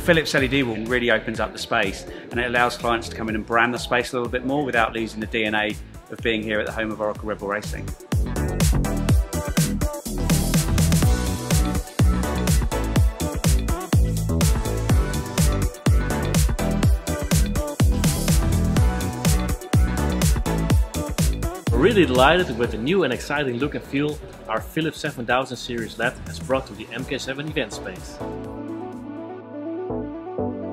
Philips LED wall really opens up the space and it allows clients to come in and brand the space a little bit more without losing the DNA of being here at the home of Oracle Red Bull Racing. Really delighted with the new and exciting look and feel our Philips 7000 series LED has brought to the MK7 event space. Música